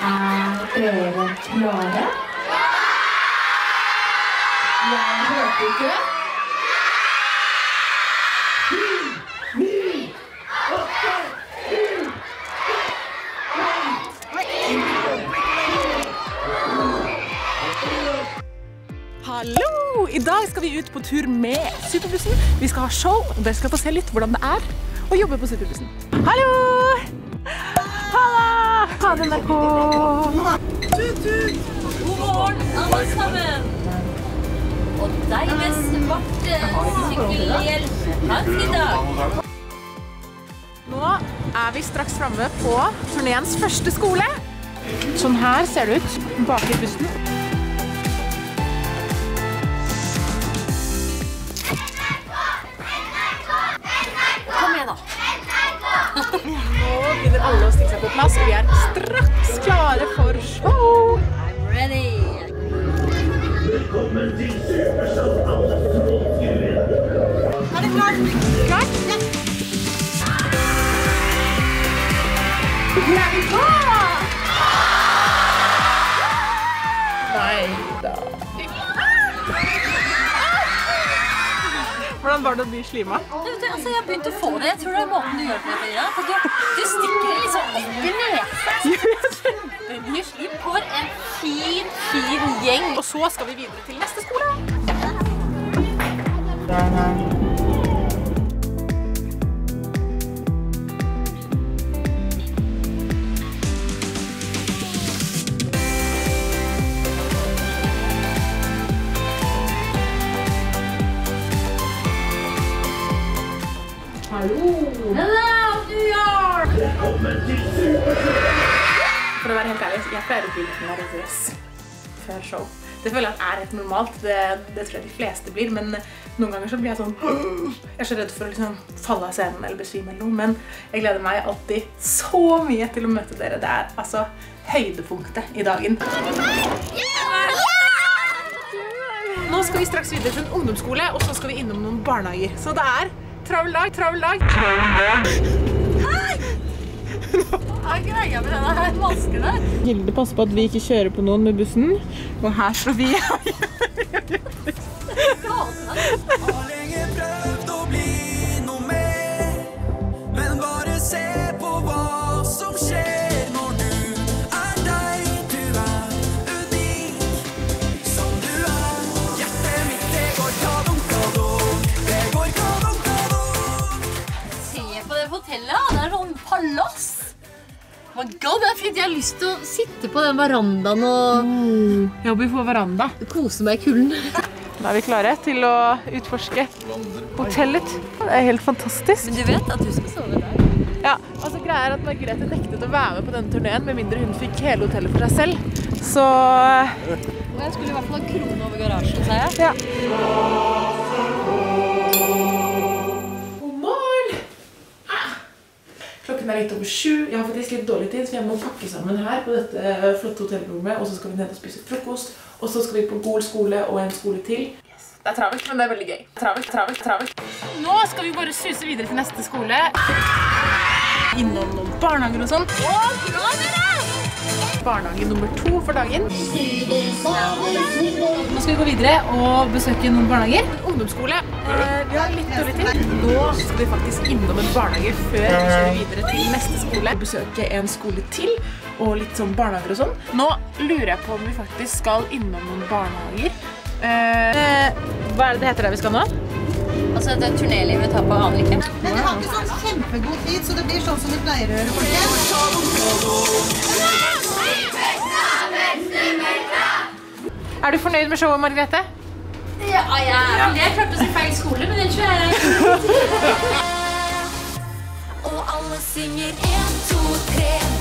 Er dere klare? Jeg hørte ikke. Hallo! I dag skal vi ut på tur med Superbussen. Vi skal ha show, og dere skal få se litt hvordan det er å jobbe på Superbussen. Hallo! Ha det, NRK. God morgen, alle sammen. Og deg med svarte sykkelhjelm. Ha en fin dag. Nå er vi straks framme på turneens første skole. Sånn her ser det ut bak i bussen. Kom igjen, da. Nå begynner alle å stikke seg på plass, og vi er straks klare for show. I'm ready. Er det klart? Klart? Ja. Er vi på? Nei da. Hvordan var det å bli slima? Altså, jeg begynte å få det. Jeg tror det er måten du gjør det på. Ja. Du, du stikker det liksom opp i nesa. Du slipper for en fin, fin gjeng. Og så skal vi videre til neste skole. Hello, New York! For å være helt ærlig, jeg pleier å bli litt nervøs før show. Det føler jeg er helt normalt. Det, det tror jeg de fleste blir, men noen ganger så blir jeg sånn Jeg er så redd for å liksom falle av scenen eller besvime eller noe, men jeg gleder meg alltid så mye til å møte dere. Det er altså høydepunktet i dagen. Nå skal vi straks videre til en ungdomsskole, og så skal vi innom noen barnehager. Så det er travel dag, travel dag. Hva er greia med denne masken her? Hilde passer på at vi ikke kjører på noen med bussen. Og her står vi. Palass. Oh my God, det er fint. Jeg har lyst til å sitte på den verandaen og Jobber på veranda. kose meg i kulden. Da er vi klare til å utforske hotellet. Det er helt fantastisk. Men du vet at du skal sove der? Ja, altså greia er at Margrethe nektet å være med på denne turneen med mindre hun fikk hele hotellet for seg selv. Så Og jeg skulle i hvert fall ha krone over garasjen, sa jeg. ja. Er litt over sju. Jeg har faktisk litt dårlig tid, så jeg må pakke sammen her på dette flotte hotellrommet. Og så skal vi ned og spise frokost. Og så skal vi på Gol skole og en skole til. Det er travelt, men det er veldig gøy. Travelt, travelt, travelt. Nå skal vi bare suse videre til neste skole. Innom noen barnehager og sånn. Barnehage nummer to for dagen. Nå skal vi gå videre og besøke noen barnehager. Ungdomsskole. Eh, vi har litt dårlig tid. Nå skal vi faktisk innom en barnehage før vi skal videre til neste skole. Besøke en skole til og litt sånn barnehager og sånn. Nå lurer jeg på om vi faktisk skal innom noen barnehager. Eh, hva er det det heter der vi skal nå? Altså, det turnélivet tar på Anrike. Men vi har ikke sånn kjempegod tid, så det blir sånn som vi pleier å gjøre. folkens. Er du fornøyd med showet, Margrethe? Ja, jeg, jeg klarte å si feil skole, men ellers er jeg Og alle synger en, to, tre